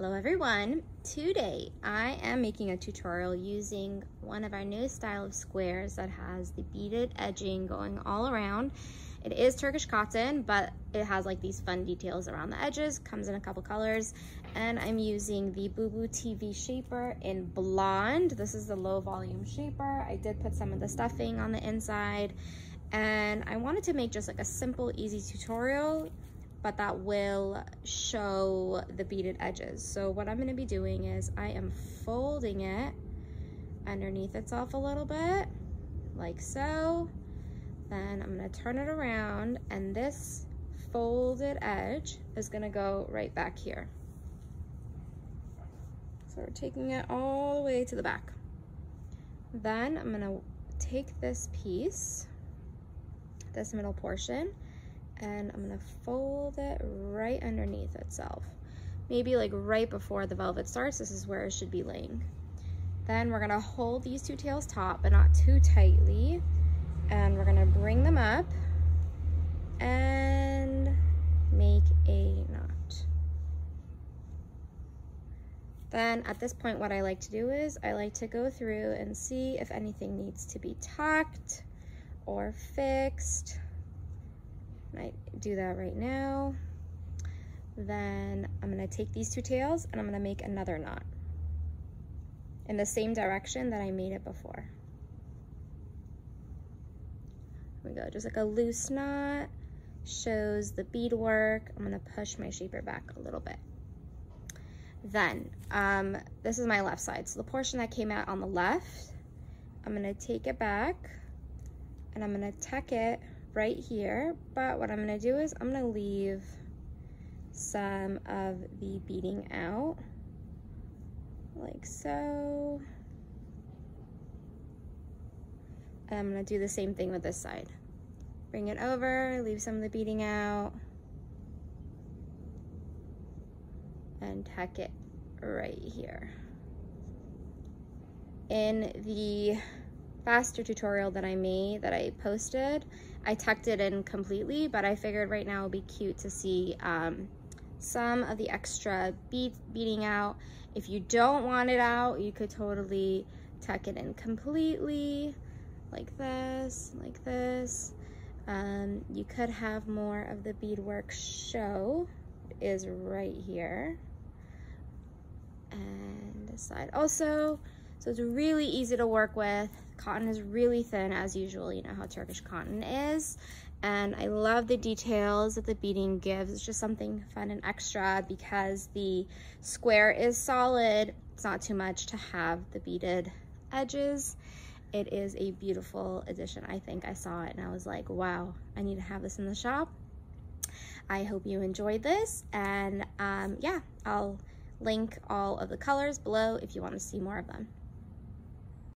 Hello everyone. Today I am making a tutorial using one of our newest style of squares that has the beaded edging going all around. It is Turkish cotton, but it has like these fun details around the edges, comes in a couple colors, and I'm using the Boubou Tivi shaper in blonde. This is the low volume shaper. I did put some of the stuffing on the inside, and I wanted to make just like a simple, easy tutorial but that will show the beaded edges. So what I'm gonna be doing is I am folding it underneath itself a little bit, like so. Then I'm gonna turn it around and this folded edge is gonna go right back here. So we're taking it all the way to the back. Then I'm gonna take this piece, this middle portion, and I'm gonna fold it right underneath itself. Maybe like right before the velvet starts, this is where it should be laying. Then we're gonna hold these two tails taut, but not too tightly. And we're gonna bring them up and make a knot. Then at this point, what I like to do is I like to go through and see if anything needs to be tucked or fixed I do that right now. Then I'm gonna take these two tails and I'm gonna make another knot in the same direction that I made it before. Here we go, just like a loose knot, shows the beadwork. I'm gonna push my shaper back a little bit. Then, um, this is my left side. So the portion that came out on the left, I'm gonna take it back and I'm gonna tuck it right here, but what I'm gonna do is I'm gonna leave some of the beading out, like so. And I'm gonna do the same thing with this side. Bring it over, leave some of the beading out, and tack it right here. In the faster tutorial that I made, that I posted, I tucked it in completely, but I figured right now it would be cute to see um, some of the extra bead beading out. If you don't want it out, you could totally tuck it in completely, like this, like this. Um, you could have more of the beadwork show, is right here. And this side also, so it's really easy to work with. Cotton is really thin as usual, you know how Turkish cotton is. And I love the details that the beading gives. It's just something fun and extra because the square is solid. It's not too much to have the beaded edges. It is a beautiful addition. I think I saw it and I was like, wow, I need to have this in the shop. I hope you enjoyed this and um, yeah, I'll link all of the colors below if you want to see more of them.